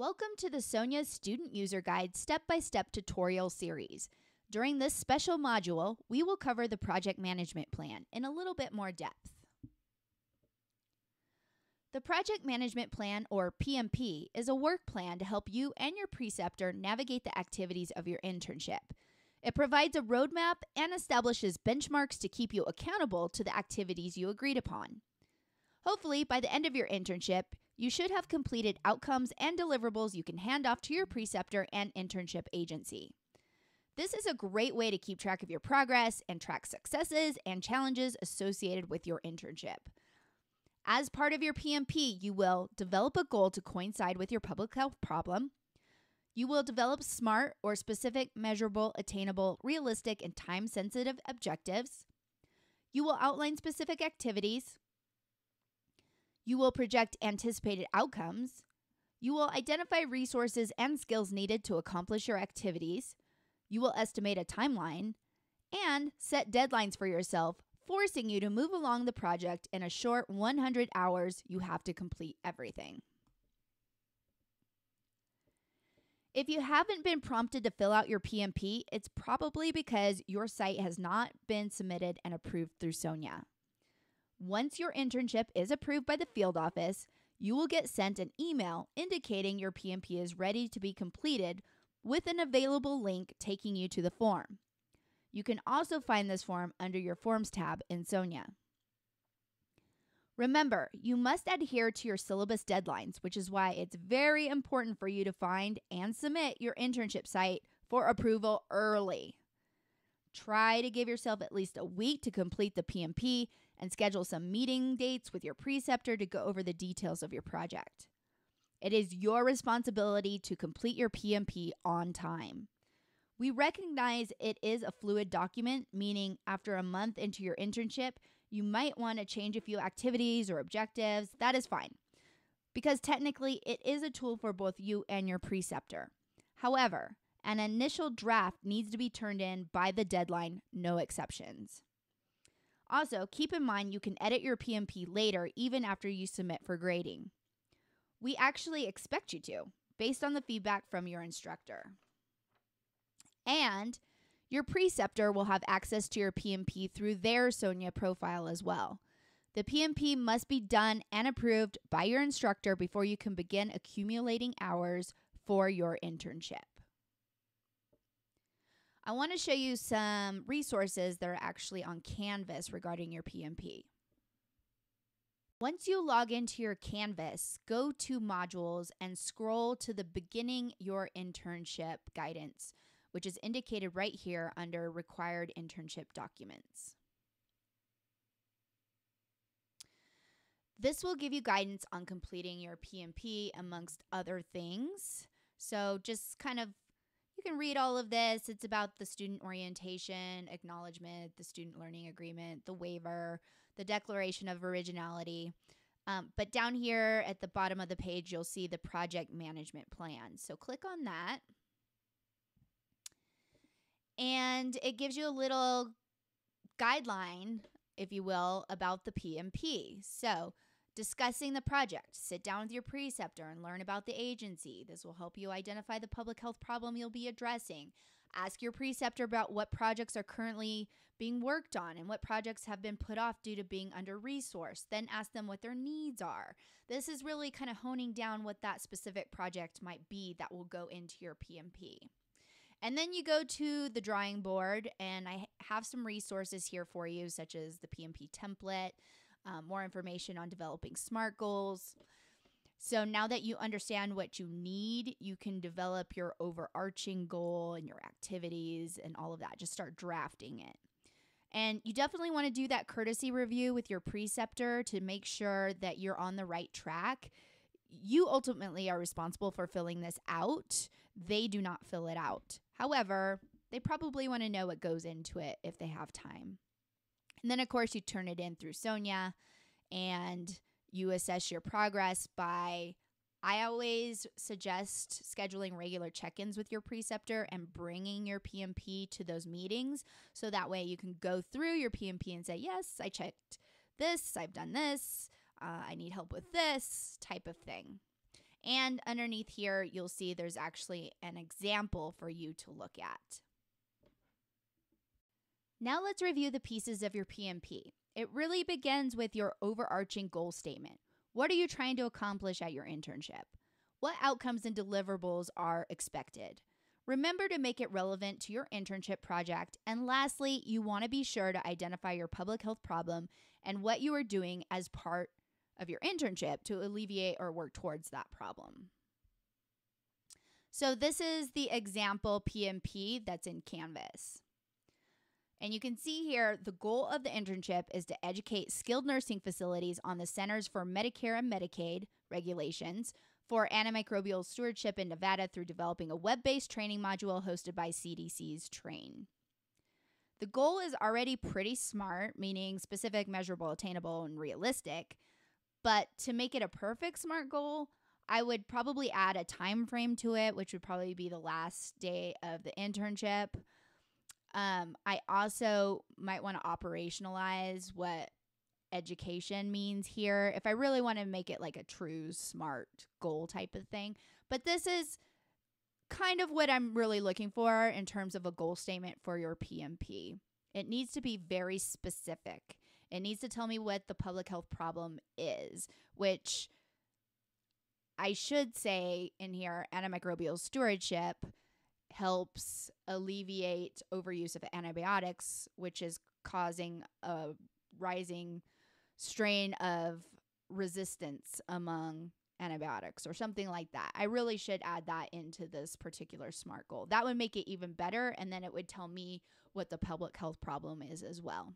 Welcome to the Sonia Student User Guide step by step tutorial series. During this special module, we will cover the project management plan in a little bit more depth. The Project Management Plan, or PMP, is a work plan to help you and your preceptor navigate the activities of your internship. It provides a roadmap and establishes benchmarks to keep you accountable to the activities you agreed upon. Hopefully, by the end of your internship, you should have completed outcomes and deliverables you can hand off to your preceptor and internship agency. This is a great way to keep track of your progress and track successes and challenges associated with your internship. As part of your PMP, you will develop a goal to coincide with your public health problem. You will develop SMART or specific, measurable, attainable, realistic, and time sensitive objectives. You will outline specific activities. You will project anticipated outcomes. You will identify resources and skills needed to accomplish your activities. You will estimate a timeline and set deadlines for yourself, forcing you to move along the project in a short 100 hours. You have to complete everything. If you haven't been prompted to fill out your PMP, it's probably because your site has not been submitted and approved through Sonia. Once your internship is approved by the field office, you will get sent an email indicating your PMP is ready to be completed with an available link taking you to the form. You can also find this form under your Forms tab in Sonia. Remember, you must adhere to your syllabus deadlines, which is why it's very important for you to find and submit your internship site for approval early. Try to give yourself at least a week to complete the PMP and schedule some meeting dates with your preceptor to go over the details of your project. It is your responsibility to complete your PMP on time. We recognize it is a fluid document, meaning after a month into your internship, you might want to change a few activities or objectives. That is fine, because technically it is a tool for both you and your preceptor. However, an initial draft needs to be turned in by the deadline, no exceptions. Also, keep in mind you can edit your PMP later, even after you submit for grading. We actually expect you to, based on the feedback from your instructor. And your preceptor will have access to your PMP through their Sonia profile as well. The PMP must be done and approved by your instructor before you can begin accumulating hours for your internship. I want to show you some resources that are actually on Canvas regarding your PMP. Once you log into your Canvas, go to modules and scroll to the beginning your internship guidance, which is indicated right here under required internship documents. This will give you guidance on completing your PMP amongst other things. So just kind of you can read all of this. It's about the student orientation, acknowledgement, the student learning agreement, the waiver, the declaration of originality. Um, but down here at the bottom of the page, you'll see the project management plan. So click on that. And it gives you a little guideline, if you will, about the PMP. So Discussing the project. Sit down with your preceptor and learn about the agency. This will help you identify the public health problem you'll be addressing. Ask your preceptor about what projects are currently being worked on and what projects have been put off due to being under resourced. Then ask them what their needs are. This is really kind of honing down what that specific project might be that will go into your PMP. And then you go to the drawing board, and I have some resources here for you, such as the PMP template, um, more information on developing SMART goals. So now that you understand what you need, you can develop your overarching goal and your activities and all of that. Just start drafting it. And you definitely want to do that courtesy review with your preceptor to make sure that you're on the right track. You ultimately are responsible for filling this out. They do not fill it out. However, they probably want to know what goes into it if they have time. And then, of course, you turn it in through Sonia and you assess your progress by. I always suggest scheduling regular check ins with your preceptor and bringing your PMP to those meetings. So that way you can go through your PMP and say, Yes, I checked this, I've done this, uh, I need help with this type of thing. And underneath here, you'll see there's actually an example for you to look at. Now let's review the pieces of your PMP. It really begins with your overarching goal statement. What are you trying to accomplish at your internship? What outcomes and deliverables are expected? Remember to make it relevant to your internship project. And lastly, you want to be sure to identify your public health problem and what you are doing as part of your internship to alleviate or work towards that problem. So, this is the example PMP that's in Canvas. And you can see here the goal of the internship is to educate skilled nursing facilities on the Centers for Medicare and Medicaid regulations for antimicrobial stewardship in Nevada through developing a web based training module hosted by CDC's Train. The goal is already pretty smart, meaning specific, measurable, attainable, and realistic. But to make it a perfect SMART goal, I would probably add a time frame to it, which would probably be the last day of the internship. Um, I also might want to operationalize what education means here if I really want to make it like a true SMART goal type of thing. But this is kind of what I'm really looking for in terms of a goal statement for your PMP. It needs to be very specific. It needs to tell me what the public health problem is, which I should say in here antimicrobial stewardship helps alleviate overuse of antibiotics, which is causing a rising strain of resistance among antibiotics or something like that. I really should add that into this particular SMART goal. That would make it even better, and then it would tell me what the public health problem is as well.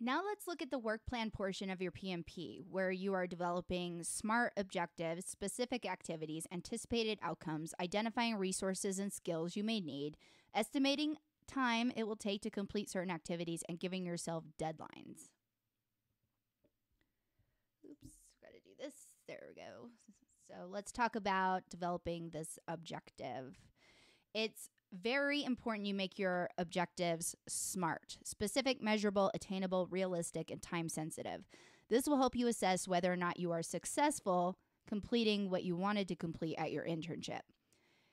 Now let's look at the work plan portion of your PMP, where you are developing SMART objectives, specific activities, anticipated outcomes, identifying resources and skills you may need, estimating time it will take to complete certain activities, and giving yourself deadlines. Oops, gotta do this. There we go. So let's talk about developing this objective. It's very important you make your objectives smart, specific, measurable, attainable, realistic, and time sensitive. This will help you assess whether or not you are successful completing what you wanted to complete at your internship.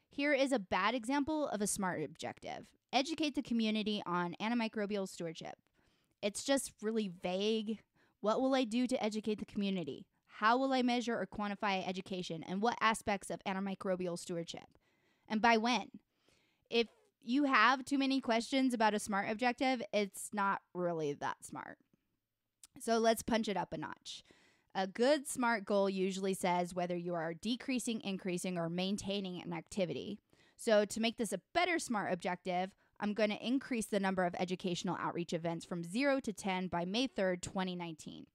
Here is a bad example of a SMART objective educate the community on antimicrobial stewardship. It's just really vague. What will I do to educate the community? How will I measure or quantify education? And what aspects of antimicrobial stewardship? And by when? If you have too many questions about a smart objective, it's not really that smart. So let's punch it up a notch. A good SMART goal usually says whether you are decreasing, increasing, or maintaining an activity. So, to make this a better SMART objective, I'm going to increase the number of educational outreach events from 0 to 10 by May 3rd, 2019.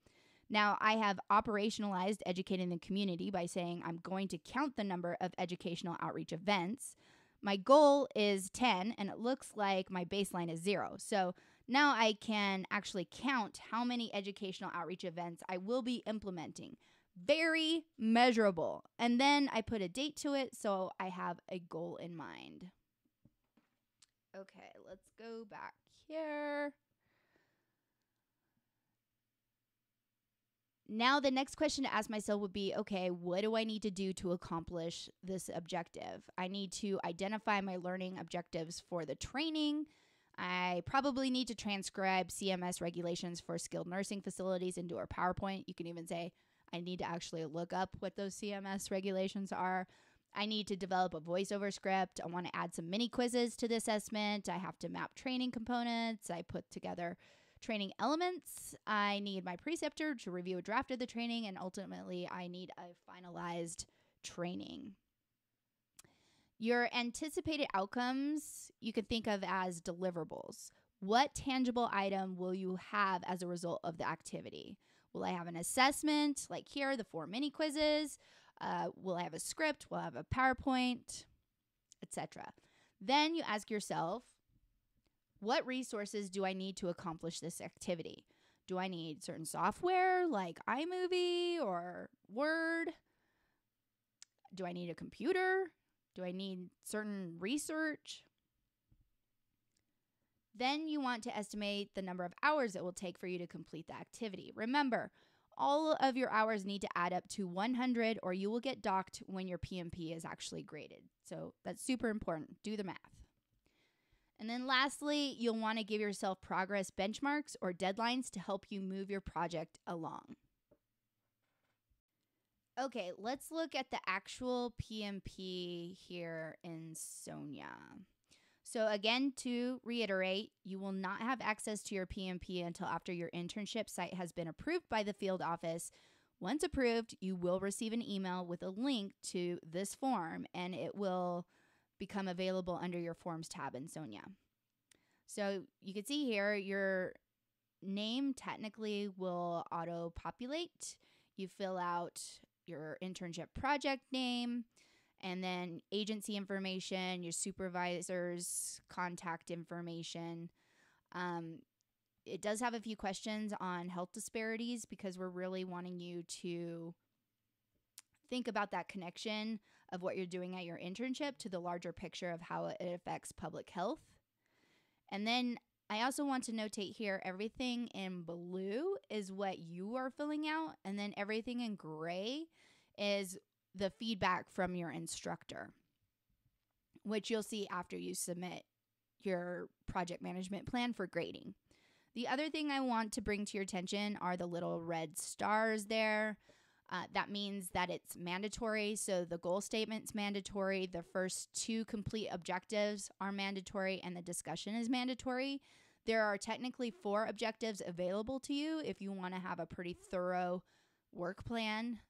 Now, I have operationalized educating the community by saying I'm going to count the number of educational outreach events my goal is 10 and it looks like my baseline is zero. So now I can actually count how many educational outreach events I will be implementing. Very measurable. And then I put a date to it so I have a goal in mind. Okay, let's go back here. Now, the next question to ask myself would be okay, what do I need to do to accomplish this objective? I need to identify my learning objectives for the training. I probably need to transcribe CMS regulations for skilled nursing facilities into our PowerPoint. You can even say, I need to actually look up what those CMS regulations are. I need to develop a voiceover script. I want to add some mini quizzes to the assessment. I have to map training components. I put together training elements. I need my preceptor to review a draft of the training, and ultimately, I need a finalized training. Your anticipated outcomes you can think of as deliverables. What tangible item will you have as a result of the activity? Will I have an assessment, like here, the four mini quizzes? Uh, will I have a script? Will I have a PowerPoint, etc.? Then you ask yourself, what resources do I need to accomplish this activity? Do I need certain software like iMovie or Word? Do I need a computer? Do I need certain research? Then you want to estimate the number of hours it will take for you to complete the activity. Remember, all of your hours need to add up to 100 or you will get docked when your PMP is actually graded. So that's super important. Do the math. And then lastly, you'll want to give yourself progress benchmarks or deadlines to help you move your project along. Okay, let's look at the actual PMP here in Sonia. So, again, to reiterate, you will not have access to your PMP until after your internship site has been approved by the field office. Once approved, you will receive an email with a link to this form and it will become available under your Forms tab in Sonia. So, you can see here your name technically will auto populate. You fill out your internship project name and then agency information, your supervisor's contact information. Um, it does have a few questions on health disparities because we're really wanting you to think about that connection of what you're doing at your internship to the larger picture of how it affects public health. And then I also want to notate here everything in blue is what you are filling out, and then everything in gray is the feedback from your instructor, which you'll see after you submit your project management plan for grading. The other thing I want to bring to your attention are the little red stars there. Uh, that means that it's mandatory. So the goal statement's mandatory. The first two complete objectives are mandatory, and the discussion is mandatory. There are technically four objectives available to you if you want to have a pretty thorough work plan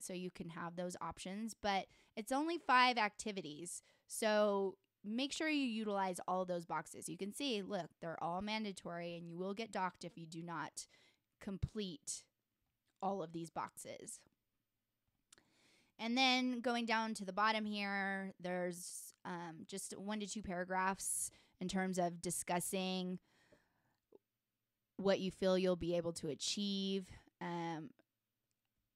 so you can have those options, but it's only five activities. So make sure you utilize all those boxes. You can see, look, they're all mandatory and you will get docked if you do not complete all of these boxes. And then going down to the bottom here, there's um, just one to two paragraphs in terms of discussing what you feel you'll be able to achieve. Um,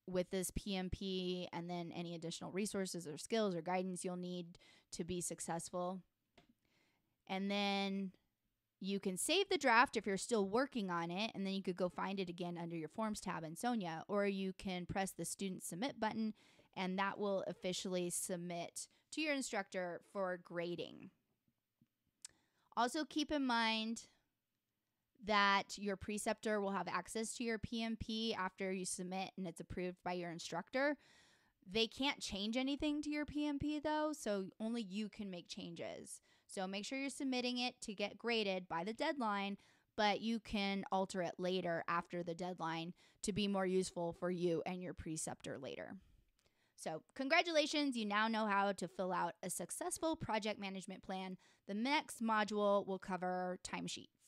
with this PMP and then any additional resources or skills or guidance you'll need to be successful. And then you can save the draft if you're still working on it, and then you could go find it again under your Forms tab in Sonia, or you can press the Student Submit button, and that will officially submit to your instructor for grading. Also, keep in mind that your preceptor will have access to your PMP after you submit and it's approved by your instructor. They can't change anything to your PMP though, so only you can make changes. So make sure you're submitting it to get graded by the deadline, but you can alter it later after the deadline to be more useful for you and your preceptor later. So, congratulations, you now know how to fill out a successful project management plan. The next module will cover timesheets.